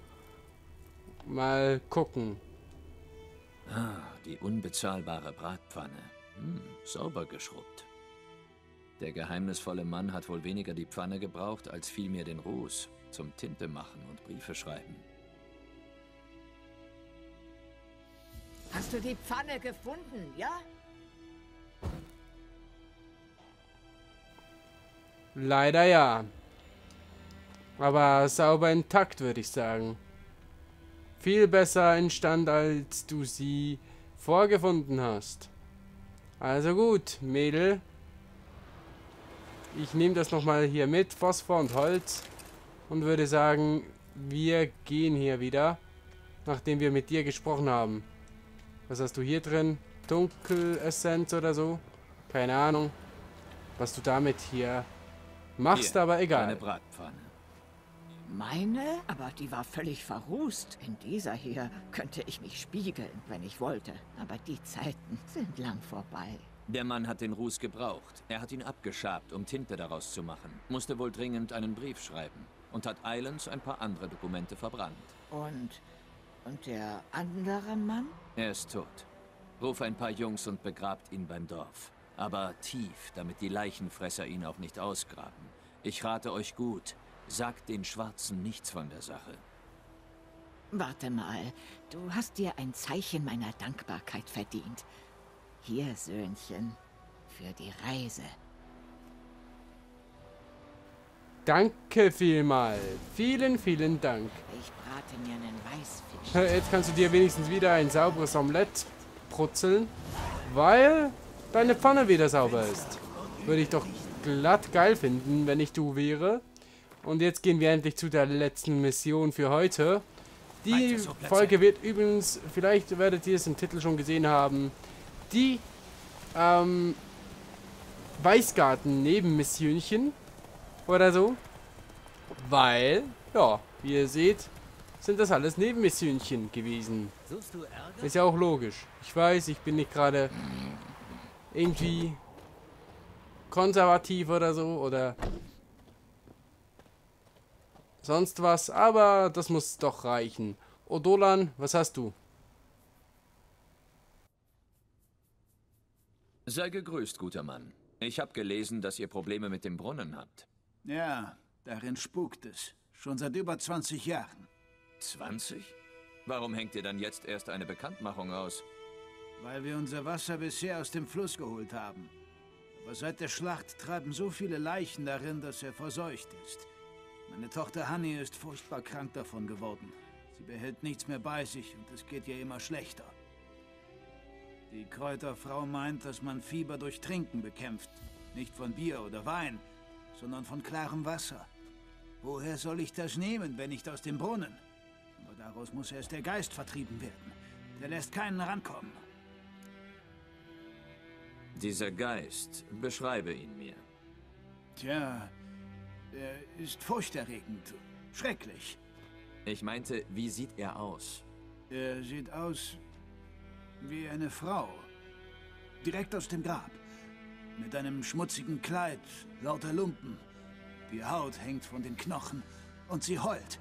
Mal gucken. Ah, die unbezahlbare Bratpfanne. Hm, sauber geschrubbt. Der geheimnisvolle Mann hat wohl weniger die Pfanne gebraucht, als vielmehr den Ruß zum Tinte machen und Briefe schreiben. Hast du die Pfanne gefunden, ja? Leider ja. Aber sauber intakt, würde ich sagen. Viel besser in Stand, als du sie vorgefunden hast. Also gut, Mädel. Ich nehme das nochmal hier mit, Phosphor und Holz. Und würde sagen, wir gehen hier wieder, nachdem wir mit dir gesprochen haben. Was hast du hier drin? Dunkelessenz oder so? Keine Ahnung. Was du damit hier machst, Hier, aber egal. Eine Bratpfanne. Meine? Aber die war völlig verrußt. In dieser hier könnte ich mich spiegeln, wenn ich wollte. Aber die Zeiten sind lang vorbei. Der Mann hat den Ruß gebraucht. Er hat ihn abgeschabt, um Tinte daraus zu machen. Musste wohl dringend einen Brief schreiben. Und hat Eilends ein paar andere Dokumente verbrannt. Und. Und der andere Mann? Er ist tot. Ruf ein paar Jungs und begrabt ihn beim Dorf. Aber tief, damit die Leichenfresser ihn auch nicht ausgraben. Ich rate euch gut, sagt den Schwarzen nichts von der Sache. Warte mal, du hast dir ein Zeichen meiner Dankbarkeit verdient. Hier, Söhnchen, für die Reise. Danke vielmal. Vielen, vielen Dank. Ich brate mir einen Weißfisch. Jetzt kannst du dir wenigstens wieder ein sauberes Omelett brutzeln, weil deine Pfanne wieder sauber ist. Würde ich doch glatt geil finden, wenn ich du wäre. Und jetzt gehen wir endlich zu der letzten Mission für heute. Die Folge wird übrigens, vielleicht werdet ihr es im Titel schon gesehen haben, die ähm, Weißgarten-Nebenmissionchen oder so. Weil, ja, wie ihr seht, sind das alles Nebenmissionchen gewesen. Ist ja auch logisch. Ich weiß, ich bin nicht gerade irgendwie konservativ oder so oder sonst was, aber das muss doch reichen. Odolan, was hast du? Sei gegrüßt, guter Mann. Ich habe gelesen, dass ihr Probleme mit dem Brunnen habt. Ja, darin spukt es. Schon seit über 20 Jahren. 20? Warum hängt ihr dann jetzt erst eine Bekanntmachung aus? Weil wir unser Wasser bisher aus dem Fluss geholt haben. Aber seit der Schlacht treiben so viele Leichen darin, dass er verseucht ist. Meine Tochter Hanni ist furchtbar krank davon geworden. Sie behält nichts mehr bei sich und es geht ihr immer schlechter. Die Kräuterfrau meint, dass man Fieber durch Trinken bekämpft. Nicht von Bier oder Wein, sondern von klarem Wasser. Woher soll ich das nehmen, wenn nicht aus dem Brunnen? Aber daraus muss erst der Geist vertrieben werden. Der lässt keinen rankommen. Dieser Geist, beschreibe ihn mir. Tja, er ist furchterregend. Schrecklich. Ich meinte, wie sieht er aus? Er sieht aus wie eine Frau. Direkt aus dem Grab. Mit einem schmutzigen Kleid, lauter Lumpen. Die Haut hängt von den Knochen und sie heult,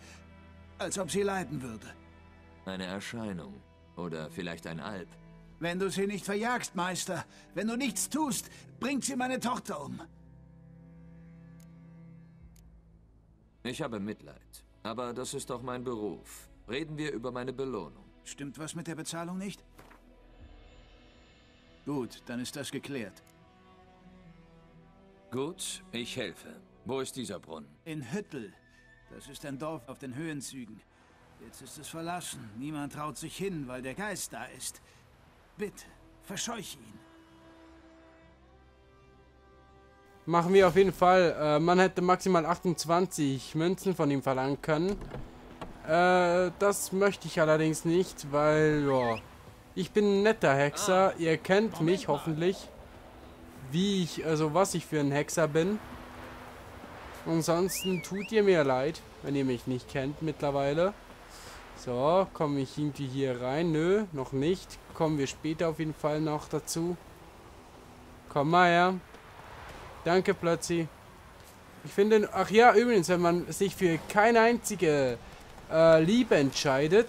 als ob sie leiden würde. Eine Erscheinung. Oder vielleicht ein Alp. Wenn du sie nicht verjagst, Meister, wenn du nichts tust, bringt sie meine Tochter um. Ich habe Mitleid. Aber das ist doch mein Beruf. Reden wir über meine Belohnung. Stimmt was mit der Bezahlung nicht? Gut, dann ist das geklärt. Gut, ich helfe. Wo ist dieser Brunnen? In Hüttel. Das ist ein Dorf auf den Höhenzügen. Jetzt ist es verlassen. Niemand traut sich hin, weil der Geist da ist. Bitte, verscheuche ihn. Machen wir auf jeden Fall. Äh, man hätte maximal 28 Münzen von ihm verlangen können. Äh, das möchte ich allerdings nicht, weil, ja, ich bin ein netter Hexer. Ihr kennt mich hoffentlich, wie ich, also was ich für ein Hexer bin. Ansonsten tut ihr mir leid, wenn ihr mich nicht kennt mittlerweile. So, komme ich irgendwie hier rein? Nö, noch nicht. Kommen wir später auf jeden Fall noch dazu. Komm mal her. Danke, Plötzi. Ich finde, ach ja, übrigens, wenn man sich für keine einzige äh, Liebe entscheidet,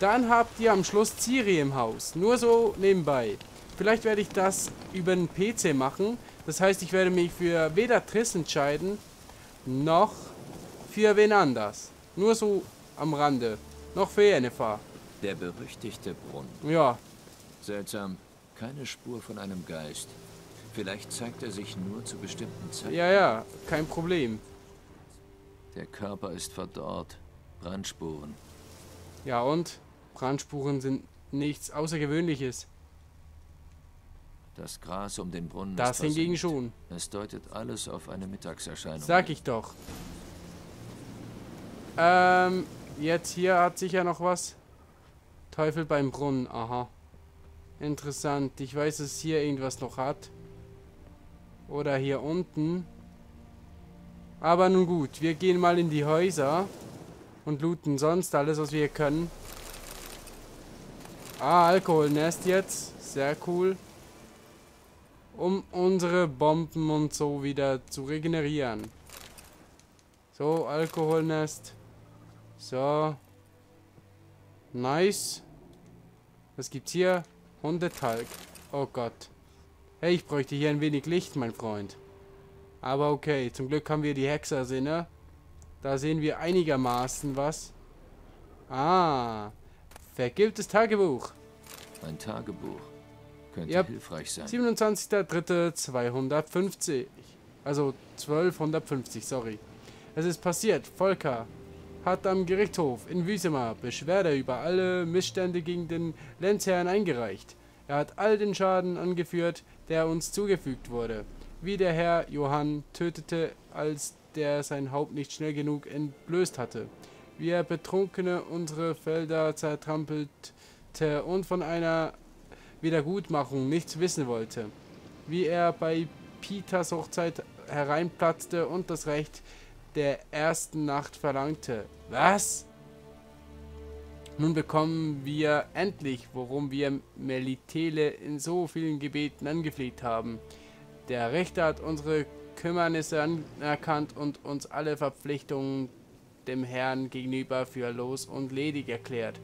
dann habt ihr am Schluss Ciri im Haus. Nur so nebenbei. Vielleicht werde ich das über den PC machen. Das heißt, ich werde mich für weder Triss entscheiden, noch für wen anders. Nur so am Rande. Noch für Yennefer. Der berüchtigte Brunnen. Ja. Seltsam. Keine Spur von einem Geist. Vielleicht zeigt er sich nur zu bestimmten Zeiten. Ja, ja. Kein Problem. Der Körper ist verdorrt. Brandspuren. Ja, und? Brandspuren sind nichts Außergewöhnliches. Das Gras um den Brunnen Das ist hingegen schon. Es deutet alles auf eine Mittagserscheinung. Sag ich doch. Ähm, jetzt hier hat sicher noch was. Teufel beim Brunnen, aha. Interessant. Ich weiß, dass es hier irgendwas noch hat. Oder hier unten. Aber nun gut, wir gehen mal in die Häuser. Und looten sonst alles, was wir können. Ah, Alkoholnest jetzt. Sehr cool. Um unsere Bomben und so wieder zu regenerieren. So, Alkoholnest. So. Nice. Was gibt's hier? Hundetalg. Oh Gott. Hey, ich bräuchte hier ein wenig Licht, mein Freund. Aber okay, zum Glück haben wir die Hexersinne. Da sehen wir einigermaßen was. Ah, vergilbtes Tagebuch. Ein Tagebuch. Könnte Yep. hilfreich sein. 27.03.250. Also 1250, sorry. Es ist passiert. Volker hat am Gerichtshof in Wisema Beschwerde über alle Missstände gegen den Lenzherrn eingereicht. Er hat all den Schaden angeführt, der uns zugefügt wurde. Wie der Herr Johann tötete, als der sein Haupt nicht schnell genug entblößt hatte. Wie er Betrunkene unsere Felder zertrampelte und von einer Wiedergutmachung nichts wissen wollte. Wie er bei Peters Hochzeit hereinplatzte und das Recht der ersten Nacht verlangte. Was? Nun bekommen wir endlich, worum wir Melitele in so vielen Gebeten angefleht haben. Der Richter hat unsere Kümmernisse anerkannt und uns alle Verpflichtungen dem Herrn gegenüber für los und ledig erklärt.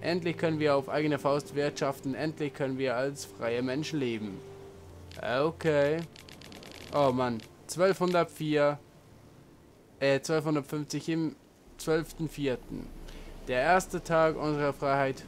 Endlich können wir auf eigene Faust wirtschaften, endlich können wir als freie Menschen leben. Okay. Oh Mann, 1204, äh, 1250 im 12.04. Der erste Tag unserer Freiheit.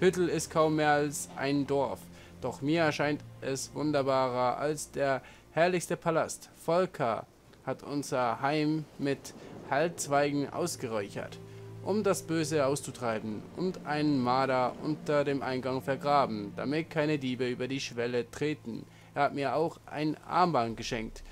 Hüttel ist kaum mehr als ein Dorf, doch mir erscheint es wunderbarer als der herrlichste Palast. Volker hat unser Heim mit Halbzweigen ausgeräuchert, um das Böse auszutreiben, und einen Marder unter dem Eingang vergraben, damit keine Diebe über die Schwelle treten. Er hat mir auch ein Armband geschenkt,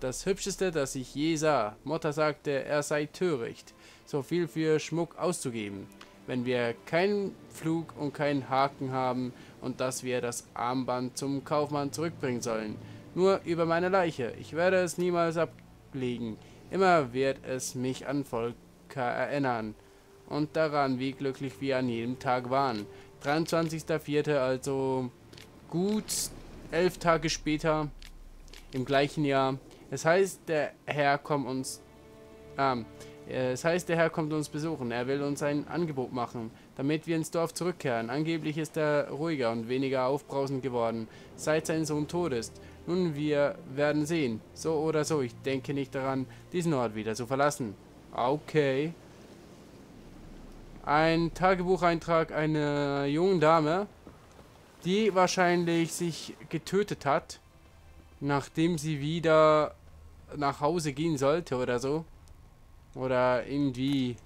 das hübscheste, das ich je sah. Mutter sagte, er sei töricht, so viel für Schmuck auszugeben, wenn wir keinen Flug und keinen Haken haben und dass wir das Armband zum Kaufmann zurückbringen sollen. Nur über meine Leiche. Ich werde es niemals ablegen. Immer wird es mich an Volker erinnern und daran, wie glücklich wir an jedem Tag waren. 23.04. also gut elf Tage später im gleichen Jahr. Es heißt, der Herr kommt uns. Ähm, es heißt, der Herr kommt uns besuchen. Er will uns ein Angebot machen, damit wir ins Dorf zurückkehren. Angeblich ist er ruhiger und weniger aufbrausend geworden, seit sein Sohn tot ist. Nun, wir werden sehen. So oder so, ich denke nicht daran, diesen Ort wieder zu verlassen. Okay. Ein Tagebucheintrag einer jungen Dame, die wahrscheinlich sich getötet hat, nachdem sie wieder nach Hause gehen sollte oder so. Oder irgendwie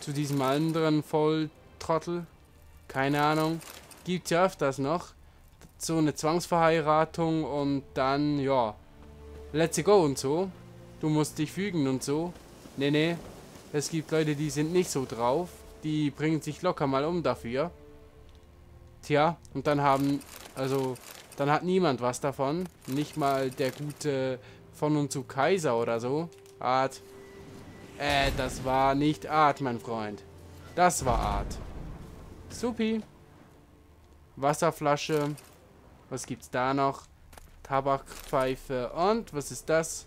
zu diesem anderen Volltrottel. Keine Ahnung. Gibt's ja öfters noch. So eine Zwangsverheiratung und dann, ja, let's go und so. Du musst dich fügen und so. Nee, nee. Es gibt Leute, die sind nicht so drauf. Die bringen sich locker mal um dafür. Tja, und dann haben, also, dann hat niemand was davon. Nicht mal der gute von und zu Kaiser oder so. Art. Äh, das war nicht Art, mein Freund. Das war Art. Supi. Wasserflasche. Was gibt's da noch? Tabakpfeife. Und, was ist das?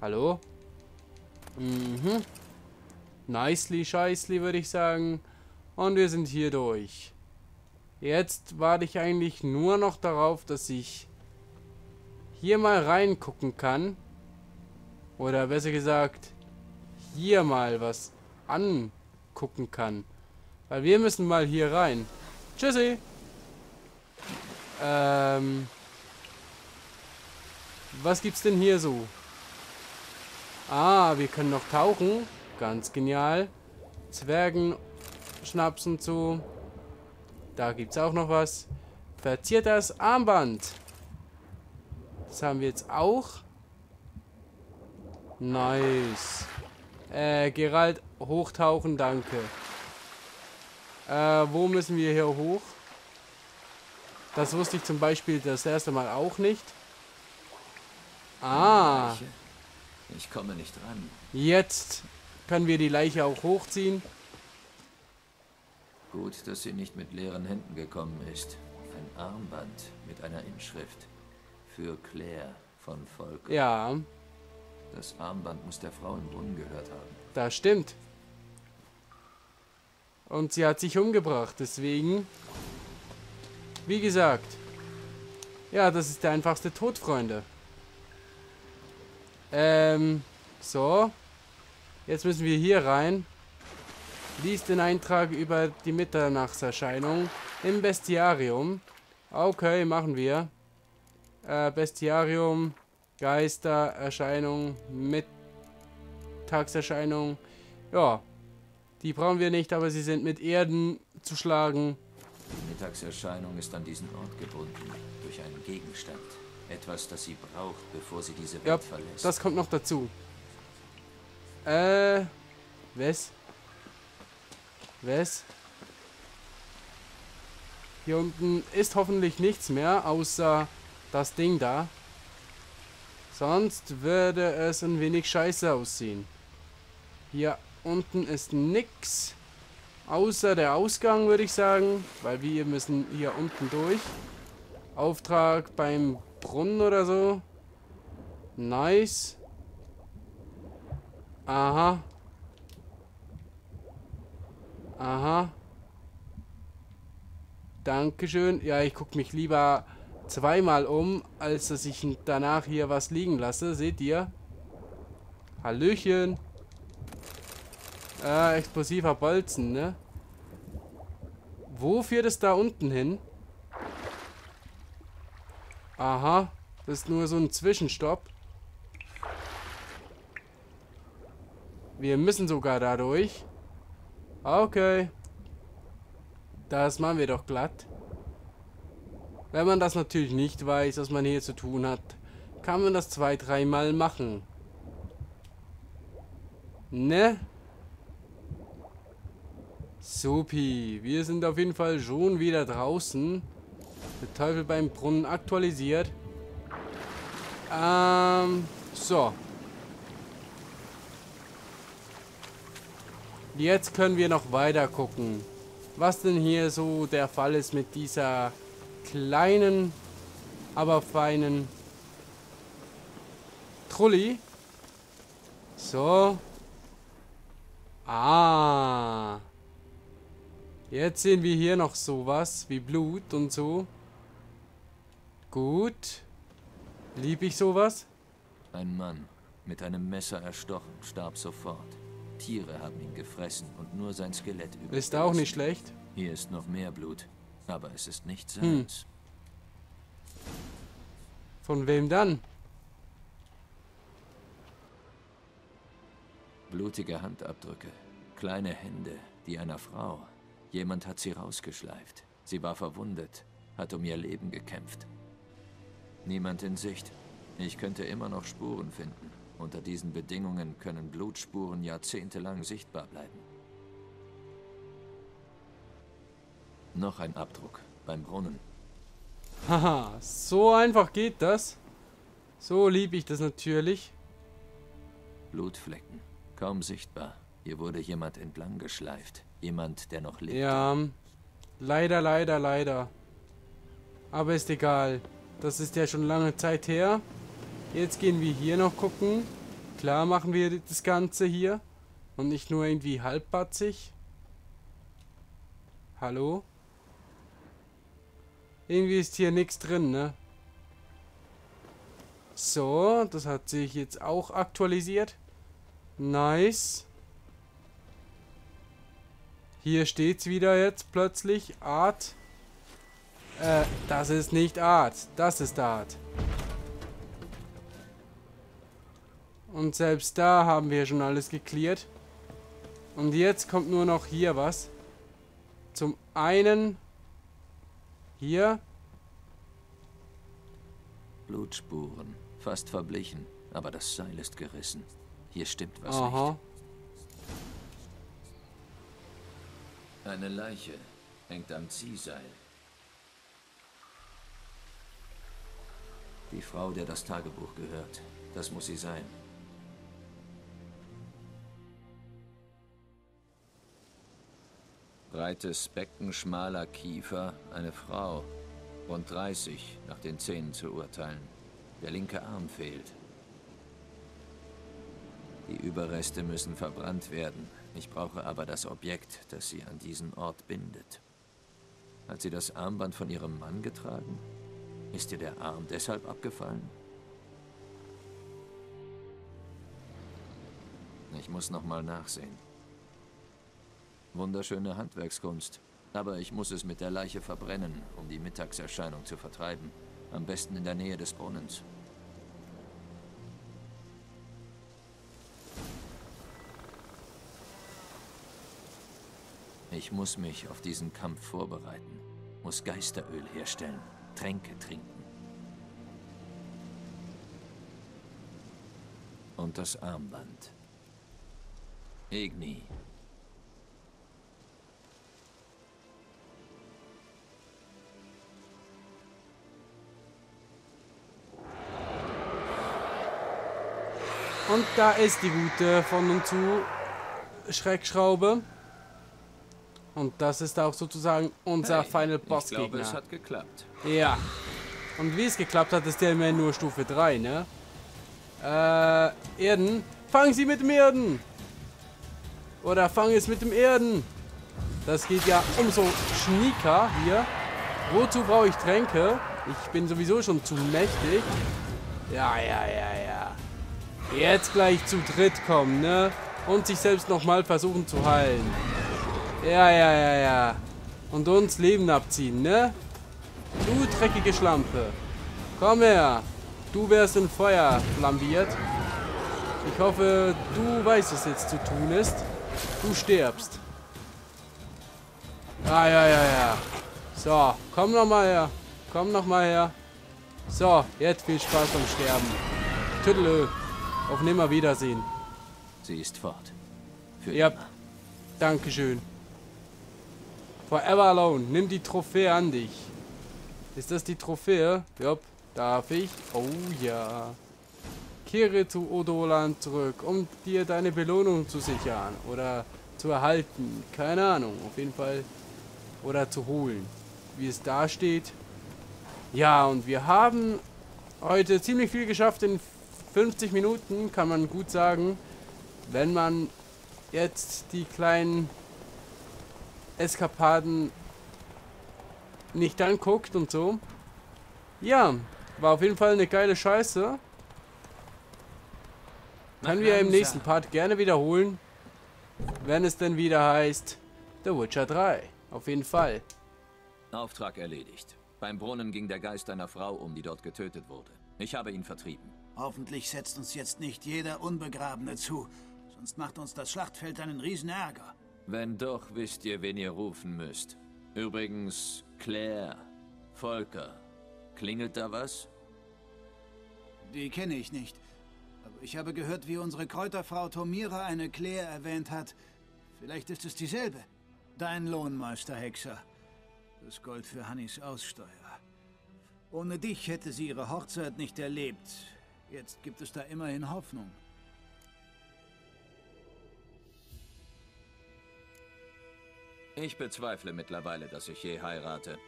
Hallo? Mhm. Nicely, scheißly, würde ich sagen. Und wir sind hier durch. Jetzt warte ich eigentlich nur noch darauf, dass ich hier mal reingucken kann. Oder besser gesagt, hier mal was angucken kann. Weil wir müssen mal hier rein. Tschüssi. Ähm. Was gibt's denn hier so? Ah, wir können noch tauchen. Ganz genial. Zwergen, Schnaps und so. Da gibt's auch noch was. Verziertes Armband. Das haben wir jetzt auch. Nice. Äh, Gerald, hochtauchen, danke. Äh, wo müssen wir hier hoch? Das wusste ich zum Beispiel das erste Mal auch nicht. Ah. Ich komme nicht ran. jetzt können wir die Leiche auch hochziehen. Gut, dass sie nicht mit leeren Händen gekommen ist. Ein Armband mit einer Inschrift. Für Claire von Volk. Ja, Das Armband muss der Frau im Brunnen gehört haben. das stimmt. Und sie hat sich umgebracht, deswegen. Wie gesagt, Ja, das ist der einfachste Tod, Freunde. Ähm, so. Jetzt müssen wir hier rein. Lies den Eintrag über die Mitternachtserscheinung im Bestiarium. Okay, machen wir. Äh, Bestiarium, Geistererscheinung, Mittagserscheinung. Ja, die brauchen wir nicht, aber sie sind mit Erden zu schlagen. Die Mittagserscheinung ist an diesen Ort gebunden durch einen Gegenstand. Etwas, das sie braucht, bevor sie diese Welt Ja, verlässt. das kommt noch dazu. Äh, was? Was? Hier unten ist hoffentlich nichts mehr, außer das Ding da. Sonst würde es ein wenig scheiße aussehen. Hier unten ist nix. Außer der Ausgang, würde ich sagen. Weil wir müssen hier unten durch. Auftrag beim Brunnen oder so. Nice. Aha. Aha. Dankeschön. Ja, ich gucke mich lieber zweimal um, als dass ich danach hier was liegen lasse. Seht ihr? Hallöchen. Äh, explosiver Bolzen, ne? Wo führt es da unten hin? Aha. Das ist nur so ein Zwischenstopp. Wir müssen sogar dadurch. Okay. Das machen wir doch glatt. Wenn man das natürlich nicht weiß, was man hier zu tun hat, kann man das zwei, dreimal machen. Ne? Supi, wir sind auf jeden Fall schon wieder draußen. Der Teufel beim Brunnen aktualisiert. Ähm, so. Jetzt können wir noch weiter gucken, was denn hier so der Fall ist mit dieser kleinen, aber feinen Trulli. So. Ah. Jetzt sehen wir hier noch sowas wie Blut und so. Gut. Lieb ich sowas? Ein Mann, mit einem Messer erstochen, starb sofort. Tiere haben ihn gefressen und nur sein Skelett übrig. Ist auch nicht schlecht. Hier ist noch mehr Blut, aber es ist nicht Hm. seins. Von wem dann? Blutige Handabdrücke, kleine Hände, die einer Frau. Jemand hat sie rausgeschleift. Sie war verwundet, hat um ihr Leben gekämpft. Niemand in Sicht. Ich könnte immer noch Spuren finden. Unter diesen Bedingungen können Blutspuren jahrzehntelang sichtbar bleiben. Noch ein Abdruck beim Brunnen. Haha, so einfach geht das. So lieb ich das natürlich. Blutflecken, kaum sichtbar. Hier wurde jemand entlang geschleift. Jemand, der noch lebt. Ja, leider, leider, leider. Aber ist egal. Das ist ja schon lange Zeit her. Jetzt gehen wir hier noch gucken. Klar machen wir das Ganze hier. Und nicht nur irgendwie halbbatzig. Hallo? Irgendwie ist hier nichts drin, ne? So, das hat sich jetzt auch aktualisiert. Nice. Hier steht's wieder jetzt plötzlich. Art. Äh, das ist nicht Art. Das ist Art. Und selbst da haben wir schon alles geklärt. Und jetzt kommt nur noch hier was. Zum einen hier. Blutspuren, fast verblichen, aber das Seil ist gerissen. Hier stimmt was Aha. nicht. Eine Leiche hängt am Ziehseil. Die Frau, der das Tagebuch gehört. Das muss sie sein. Breites Becken, schmaler Kiefer, eine Frau. Rund 30, nach den Zähnen zu urteilen. Der linke Arm fehlt. Die Überreste müssen verbrannt werden. Ich brauche aber das Objekt, das sie an diesen Ort bindet. Hat sie das Armband von ihrem Mann getragen? Ist dir der Arm deshalb abgefallen? Ich muss noch mal nachsehen. Wunderschöne Handwerkskunst. Aber ich muss es mit der Leiche verbrennen, um die Mittagserscheinung zu vertreiben. Am besten in der Nähe des Brunnens. Ich muss mich auf diesen Kampf vorbereiten, muss Geisteröl herstellen, Tränke trinken. Und das Armband. Igni. Und da ist die gute von und zu Schreckschraube. Und das ist auch sozusagen unser Hey, Final Ich glaube, es hat geklappt. Ja. Und wie es geklappt hat, ist der immerhin nur Stufe 3, ne? Äh, Erden. Fangen Sie mit dem Erden! Oder fang es mit dem Erden! Das geht ja umso schnieker hier. Wozu brauche ich Tränke? Ich bin sowieso schon zu mächtig. Ja, ja, ja, ja. Jetzt gleich zu dritt kommen, ne? Und sich selbst nochmal versuchen zu heilen. Ja, ja, ja, ja. Und uns Leben abziehen, ne? Du dreckige Schlampe. Komm her. Du wärst in Feuer flambiert. Ich hoffe, du weißt, was jetzt zu tun ist. Du stirbst. Ah, ja, ja, ja. So, komm noch mal her. Komm noch mal her. So, jetzt viel Spaß beim Sterben. Tüdelö. Auf Nimmerwiedersehen. Sie ist fort. Für Ja. immer. Dankeschön. Forever Alone. Nimm die Trophäe an dich. Ist das die Trophäe? Jupp. Darf ich? Oh ja. Kehre zu Odoland zurück, um dir deine Belohnung zu sichern. Oder zu erhalten. Keine Ahnung. Auf jeden Fall. Oder zu holen. Wie es da steht. Ja, und wir haben heute ziemlich viel geschafft in 50 Minuten, kann man gut sagen. Wenn man jetzt die kleinen Eskapaden nicht anguckt und so. Ja, war auf jeden Fall eine geile Scheiße. Können wir im nächsten Part gerne wiederholen. Wenn es denn wieder heißt The Witcher 3. Auf jeden Fall. Auftrag erledigt. Beim Brunnen ging der Geist einer Frau um, die dort getötet wurde. Ich habe ihn vertrieben. Hoffentlich setzt uns jetzt nicht jeder Unbegrabene zu. Sonst macht uns das Schlachtfeld einen riesen Ärger. Wenn doch, wisst ihr, wen ihr rufen müsst. Übrigens, Claire, Volker. Klingelt da was? Die kenne ich nicht. Aber ich habe gehört, wie unsere Kräuterfrau Tomira eine Claire erwähnt hat. Vielleicht ist es dieselbe. Dein Lohnmeister, Hexer. Das Gold für Hannis Aussteuer. Ohne dich hätte sie ihre Hochzeit nicht erlebt. Jetzt gibt es da immerhin Hoffnung. Ich bezweifle mittlerweile, dass ich je heirate.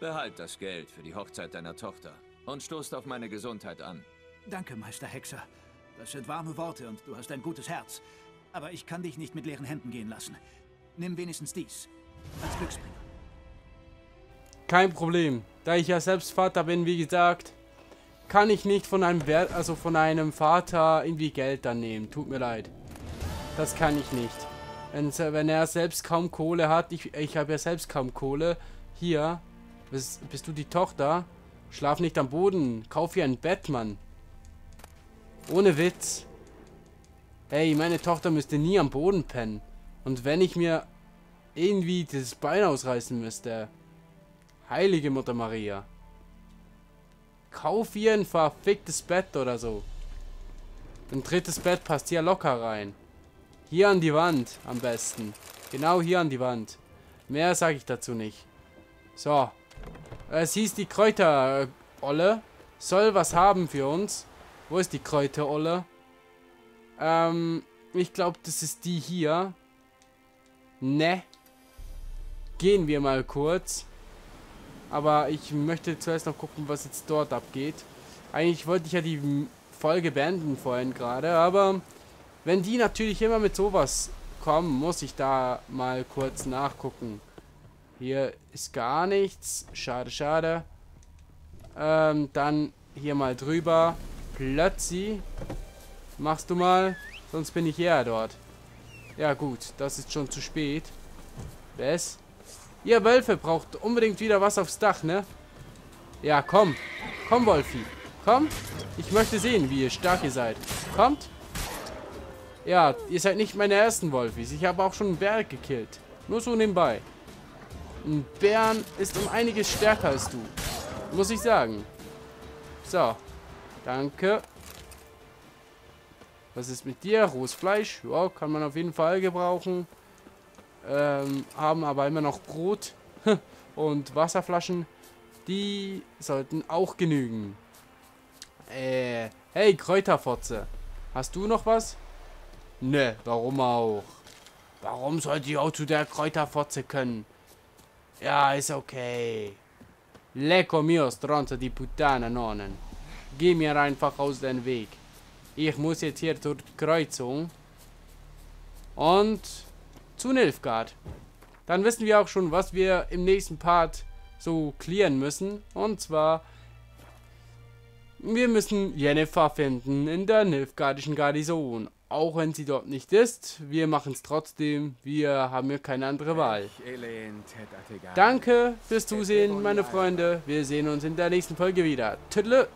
Behalt das Geld für die Hochzeit deiner Tochter und stoßt auf meine Gesundheit an. Danke, Meister Hexer. Das sind warme Worte und du hast ein gutes Herz. Aber ich kann dich nicht mit leeren Händen gehen lassen. Nimm wenigstens dies. Als Glücksbringer. Kein Problem. Da ich ja selbst Vater bin, wie gesagt, kann ich nicht von einem Wert, also von einem Vater irgendwie Geld dann nehmen. Tut mir leid. Das kann ich nicht. Wenn, wenn er selbst kaum Kohle hat, ich, ich habe ja selbst kaum Kohle. Hier, bist, bist du die Tochter? Schlaf nicht am Boden. Kauf hier ein Bett, Mann. Ohne Witz. Ey, meine Tochter müsste nie am Boden pennen. Und wenn ich mir irgendwie das Bein ausreißen müsste. Heilige Mutter Maria. Kauf ihr ein verficktes Bett oder so. Ein drittes Bett passt hier locker rein. Hier an die Wand am besten. Genau hier an die Wand. Mehr sage ich dazu nicht. So. Es hieß, die Kräuterolle soll was haben für uns. Wo ist die Kräuterolle? Ähm, ich glaube, das ist die hier. Ne. Gehen wir mal kurz. Aber ich möchte zuerst noch gucken, was jetzt dort abgeht. Eigentlich wollte ich ja die Folge beenden vorhin gerade, aber wenn die natürlich immer mit sowas kommen, muss ich da mal kurz nachgucken. Hier ist gar nichts. Schade, schade. Ähm, dann hier mal drüber. Plötzlich. Machst du mal. Sonst bin ich eher dort. Ja gut, das ist schon zu spät. Was? Ihr Wölfe braucht unbedingt wieder was aufs Dach, ne? Ja, komm. Komm, Wolfi. Komm. Ich möchte sehen, wie ihr stark ihr seid. Kommt. Ja, ihr seid nicht meine ersten Wolfis. Ich habe auch schon einen Bär gekillt. Nur so nebenbei. Ein Bären ist um einiges stärker als du. Muss ich sagen. So. Danke. Was ist mit dir? Rohes Fleisch. Ja, kann man auf jeden Fall gebrauchen. Ähm, haben aber immer noch Brot und Wasserflaschen. Die sollten auch genügen. Äh, hey, Kräuterfotze. Hast du noch was? Ne, warum auch? Warum sollte ich auch zu der Kräuterfotze können? Ja, ist okay. Lecco mio, stronzo di puttana, Nonnen. Geh mir einfach aus dem Weg. Ich muss jetzt hier zur Kreuzung. Und zu Nilfgaard. Dann wissen wir auch schon, was wir im nächsten Part so klären müssen. Und zwar, wir müssen Jennifer finden in der Nilfgaardischen Garnison. Auch wenn sie dort nicht ist, wir machen es trotzdem. Wir haben hier keine andere Wahl. Danke fürs Zusehen, meine Freunde. Wir sehen uns in der nächsten Folge wieder. Tüdele!